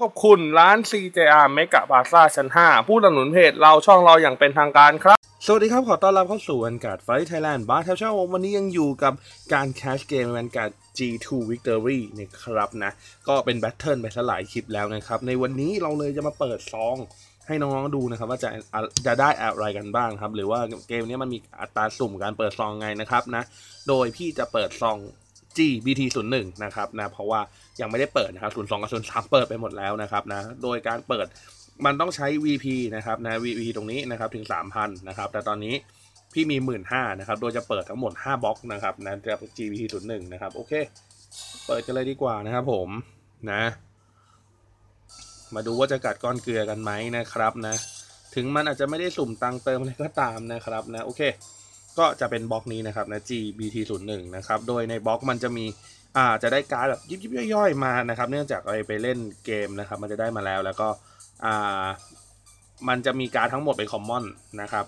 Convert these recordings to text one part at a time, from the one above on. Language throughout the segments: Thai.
ขอบคุณร้าน CJR เมก้าพลาซ่าชั้น 5 ผู้สนับสนุนเพจเราช่องเราอย่างเป็นทางการครับ สวัสดีครับ ขอต้อนรับเข้าสู่ Vanguard Fight Thailand Battle เชวันนี้ยังอยู่กับการแคชเกมวันการ์ด G2 Victory นะครับนะ ก็เป็น battle ไปสลายคลิปแล้วนะครับ ในวันนี้เราเลยจะมาเปิดซองให้น้องๆดูนะครับ ว่าจะจะได้อะไรกันบ้างครับ หรือว่าเกมนี้มันมีอัตราสุ่มการเปิดซองไงนะครับนะ โดยพี่จะเปิดซอง GBT 0 1นะครับนะเพราะว่ายังไม่ได้เปิดนะครับ0 2กับ0 3เปิดไปหมดแล้วนะครับนะโดยการเปิดมันต้องใช้ VP นะครับนะ VP ตรงนี้นะครับถึง 3,000นะครับแต่ตอนนี้พี่มี 1 5ื่นนะครับโดยจะเปิดทั้งหมด 5บล็อกนะครับนะจะ GBT 0 1นะครับโอเค เปิดกันเลยดีกว่านะครับผมนะ มาดูว่าจะกัดก้อนเกลือกันไหมนะครับนะถึงมันอาจจะไม่ได้สุ่มตังเติมอะไรก็ตามนะครับนะโอเค ก็จะเป็นบล็อกนี้นะครับนะ GBT 0 1 นะครับ โดยในบล็อกมันจะมีอ่าจะได้การ์ดแบบยิบยิบย่อยๆมานะครับ เนื่องจากไปไปเล่นเกมนะครับ มันจะได้มาแล้วแล้วก็อ่ามันจะมีการ์ดทั้งหมดเป็น common นะครับ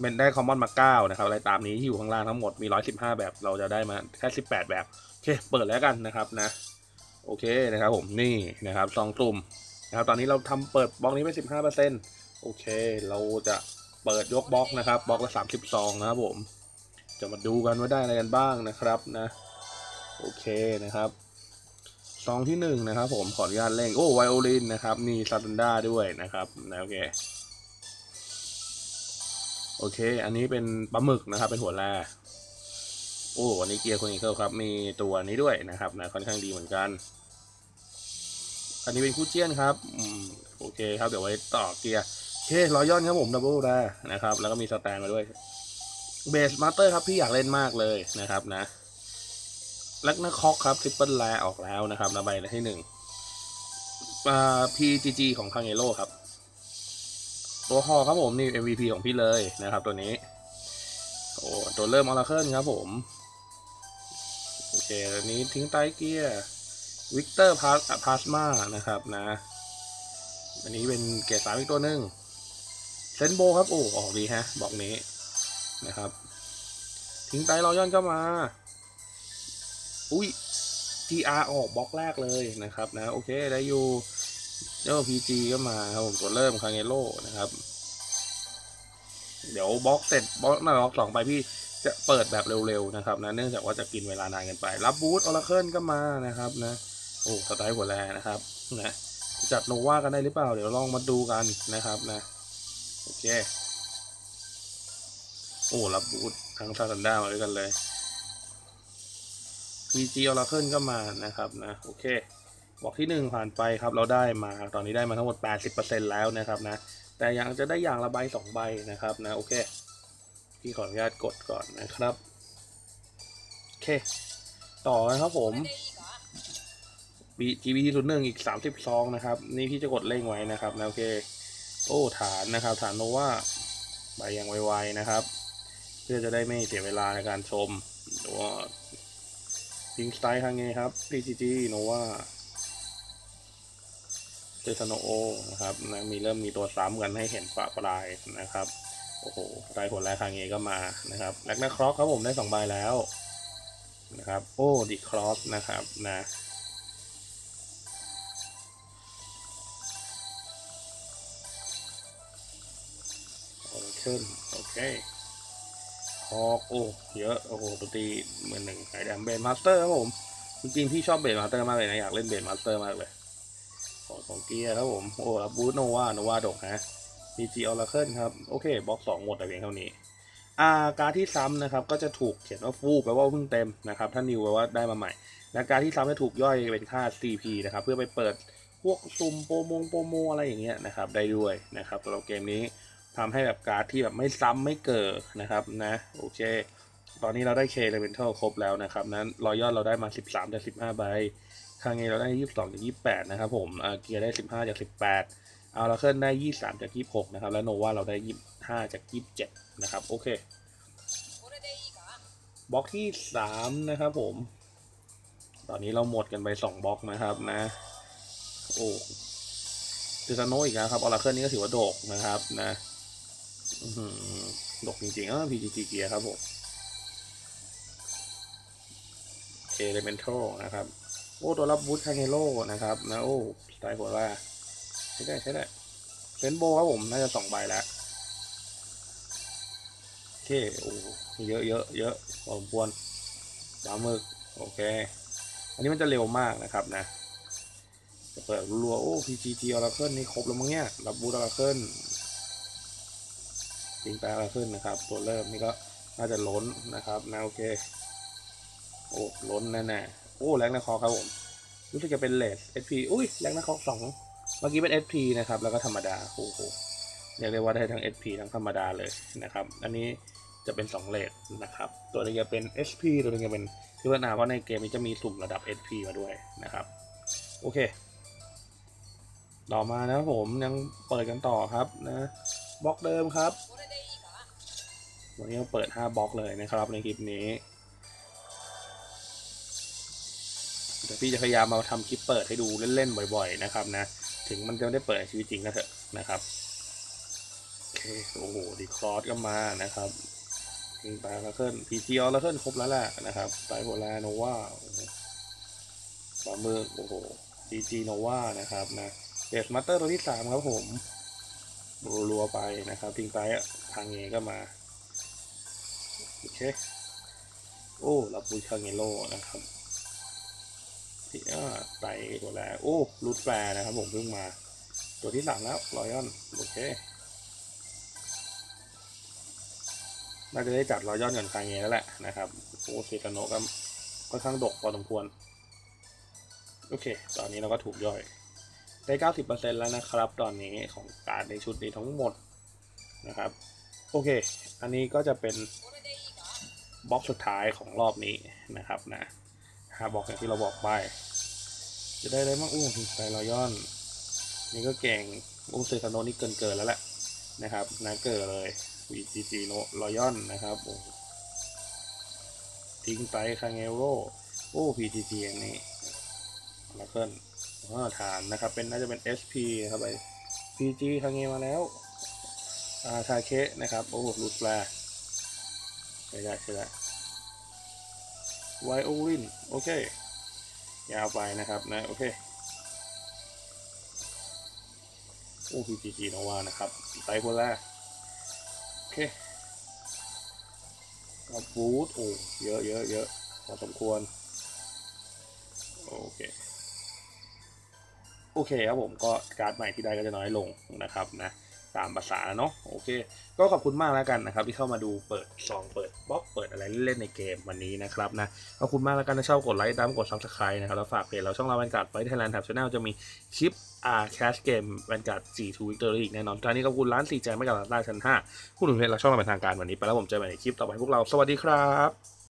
เป็นได้ common มา 9 นะครับ อะไรตามนี้ที่อยู่ข้างล่างทั้งหมดมี 115 แบบ เราจะได้มาแค่ 18 แบบ โอเค เปิดแล้วกันนะครับนะ โอเคนะครับผม นี่นะครับซองกลุ่มนะครับ ตอนนี้เราทำเปิดบล็อกนี้ไป 15%โอเค เราจะ เปิดยกบล็อกนะครับบล็อกละ30ซองนะครับผมจะมาดูกันว่าได้อะไรกันบ้างนะครับนะ โอเคนะครับซองที่หนึ่งนะครับ ผมขออนุญาตเล่งโอ้ไวโอลินนะครับมีซาตันด้าด้วยนะครับนะโอเคโอเค อันนี้เป็นปลาหมึกนะครับ เป็นหัวแร่โอ้วันนี้เกียร์คนอีกครับ มีตัวนี้ด้วยนะครับนะค่อนข้างดีเหมือนกัน อันนี้เป็นคู่เจียนครับอืมโอเคครับ เดี๋ยวไว้ต่อเกียร์ เครอยย่อนครับผมดับเบิลแรนะครับ แล้วก็มีสแตนมาด้วยเบสมาสเตอร์ครับ พี่อยากเล่นมากเลยนะครับนะลักนักคอกครับทริปเปิลแลออกแล้วนะครับระบายที่หนึ่งอ่า PGG ของคังเอโร่ครับ ตัวฮอครับผมนี่ MVP ของพี่เลยนะครับ ตัวนี้ โอ้ตัวเริ่มออร์เคิลครับผมโอเคอันนี้ทิ้งไตเกียร์วิกเตอร์พาสพาสมานะครับนะ อันนี้เป็นเกรดสามอีกตัวหนึ่ง เซนโบครับโอ้ออกดีฮะบอกนี้นะครับ ทิ้งไตรอย้อนก็มา อุ้ย GR ออกบล็อกแรกเลยนะครับนะ โอเค ได้อยู่เจ้า PG ก็มาครับผมตัวเริ่มคางเอโร่นะครับ เดี๋ยวบล็อกเสร็จบล็อกหน้าบล็อกสองไปพี่จะเปิดแบบเร็วๆนะครับนะเนื่องจากว่าจะกินเวลานานกันไป รับบูธออร์เคิลก็มานะครับนะโอ้สไตล์หัวแรนะครับนะจัดโนวากันได้หรือเปล่า เดี๋ยวลองมาดูกันนะครับนะ โอเค โอ้รับบูธทั้งซาตันด้ามาด้วยกันเลย PG Oracle ก็มานะครับนะ โอเค บอกที่1ผ่านไปครับเราได้มาตอนนี้ได้มาทั้งหมด 80%แล้วนะครับนะ แต่ยังจะได้อย่างละใบ2ใบนะครับนะ โอเค พี่ขออนุญาตกดก่อนนะครับ โอเค ต่อนะครับผม GBT 0 1อีก30ซองนะครับ นี่พี่จะกดเร่งไว้นะครับนะโอเค โอ้ฐานนะครับ ฐานโนวาใบยังไวๆนะครับ เพื่อจะได้ไม่เสียเวลาในการชมหรือว่าพิงสไตล์ครั้งนี้ครับ PGG โนวาเจสโนโอนะครับนะมีเริ่มมีตัวซ้ำกันให้เห็นปะปลายนะครับ โอ้โหรายผลแรกครั้งนี้ก็มานะครับแลกนาครอสครับผมได้สองใบแล้วนะครับ โอ้ดิครอสนะครับนะ โอเคโอเคฮอกโอ้เยอะ โอ้โหตัวตีเหมือนหนึ่งไอแดมเบนมาสเตอร์ครับผม จริงๆพี่ชอบเบนมาสเตอร์มากเลยนะ อยากเล่นเบนมาสเตอร์มากเลยของของเกียร์ครับผม โอ้รับบูธโนวาโนวาดกฮะ PG Oracle ครับ โอเคบล็อกสองหมดแต่เพียงเท่านี้อ่าการ์ดที่ซ้ำนะครับก็จะถูกเขียนว่า full แปลว่าเพิ่งเต็มนะครับถ้า new แปลว่าได้มาใหม่ และการ์ดที่ซ้ำจะถูกย่อยเป็นค่า CP นะครับเพื่อไปเปิดพวกสุ่มโปรโมโปรโมอะไรอย่างเงี้ยนะครับได้ด้วยนะครับสำหรับเกมนี้ ทำให้แบบการ์ดที่แบบไม่ซ้ำไม่เกิดนะครับนะโอเค ตอนนี้เราได้เคเลเวนทัลครบแล้วนะครับนั้นรอยยอดเราได้มา 13จาก15ใบคางเงเราได้ 22จาก28นะครับผมเกียร์ได้ 15จาก18เอาเราเคลื่อนได้ 23จาก26นะครับแล้วโนวาเราได้ 25จาก27นะครับโอเคบล็อกที่ 3 นะครับผม ตอนนี้เราหมดกันไป 2 บล็อกนะครับนะ โอ้ติซาโนอีกนะครับออราเคิลนี่ก็ถือว่าโดกนะครับนะ ดกจริงๆอะ PGG เกียร์ครับผม Elemental นะครับ โอ้ ตัวรับบูทคาเงโร่นะครับนะโอ้สไตล์โหดว่าใช้ได้ใช้ได้เป็นโบครับผม น่าจะสองใบแล้วโอเคโอ้เยอะเยอะเยอะพอสมควรปลาหมึก โอเค อันนี้มันจะเร็วมากนะครับนะจะเปิดรัวโอ้ PGG Oracle นี่ครบแล้วมั้งเนี่ย รับบูท Oracle จริ งแปล Oracle นนะครับ ตัวเริ่มนี่ก็น่าจะล้นนะครับนะโอเค โอ้ล้นแน่ๆโอ้แรงนะคอครับผม รู้สึกจะเป็นเลส SP อุ้ยแรงนะคอสองเมื่อกี้เป็น SP นะครับ แล้วก็ธรรมดาโอ้โหเรียกได้ว่าได้ทั้ง SP ทั้งธรรมดาเลยนะครับ อันนี้จะเป็น 2 เลสนะครับ ตัวนึงจะเป็น SP ตัวนึงจะเป็นที่ว่านาเพราะในเกมนี้จะมีสุ่มระดับ SP มาด้วยนะครับ โอเค ต่อมานะผมยังเปิดกันต่อครับนะ บล็อกเดิมครับวันนี้เราเปิด 5บล็อกเลยนะครับในคลิปนี้เดี๋ยวพี่จะพยายามมาทำคลิปเปิดให้ดูเล่นๆบ่อยๆนะครับนะ ถึงมันจะไม่ได้เปิดชีวิตจริงก็เถอะนะครับโอเคโอ้โหดีคลอสก็มานะครับยิงตาแล้วขึ้นพีจีออแล้วขึ้นครบแล้วแหละนะครับไตโบลาโนวาปลามึกโอ้โหพีจีโนวานะครับนะเบสมาสเตอร์ตัวที่สามครับผม รัวๆไปนะครับ ทิ้งไปอะทางเงก็มา โอเค โอ้รับบูชาเงโลนะครับที่อ่าไตตัวแรกโอ้รูทแฟร์นะครับ ผมเพิ่งมา ตัวที่หลังแล้วรอยอน โอเค น่าจะได้จัดรอยอนกันคางเงแล้วแหละนะครับโอ้เซตโนก็ค่อนข้างดกพอสมควร โอเค ตอนนี้เราก็ถูกย่อย ได้ 90%แล้วนะครับ ตอนนี้ของการในชุดนี้ทั้งหมดนะครับ โอเค อันนี้ก็จะเป็นบล็อกสุดท้ายของรอบนี้นะครับนะหาบล็อกอย่างที่เราบอกไป จะได้อะไรบ้างอู้ไซรอยอน นี่ก็เก่งอู้เซตาโนนี่เกินเกินแล้วแหละนะครับนะเกิดเลย VGG โนรอยอนนะครับโอ้ทิ้งไตคาเอโรโอ้ PGG อย่างนี้แล้วเกินอ่า ฐานนะครับ เป็นน่าจะเป็น SP นะครับไป PG คางเงมาแล้วอาทาเคนะครับ โอ้โหลูดแฟร์ใช่ได้ใช่ได้ไวโอลินโอเค ยาวไปนะครับนะ โอเค โอ้ PGG Nova นะครับไตโพล่าโอเคกับบูทโอ้เยอะเยอะเยอะพอสมควร โอเค โอเคครับผมก็การ์ดใหม่ที่ได้ก็จะน้อยลงนะครับนะตามภาษาเนาะโอเค ก็ขอบคุณมากแล้วกันนะครับ ที่เข้ามาดูเปิดซองเปิดบล็อกเปิดอะไรเล่นในเกมวันนี้นะครับนะขอบคุณมากแล้วกันถ้าชอบกดไลค์ตามกด subscribe นะครับ แล้วฝากเพจเราช่องเรา Vanguard Fight Thailand Tap Channel จะมีคลิปอ่าแคชเกมแวนการ์ด4 2 Victory อีกแน่นอนตอนนี้ขอบคุณร้าน4แจไม่กับร้านใต้ชั้น5ผู้หนุนเพจเราช่องเราเป็นทางการวันนี้ไปแล้วผมเจอกันในคลิปต่อไปพวกเราสวัสดีครับ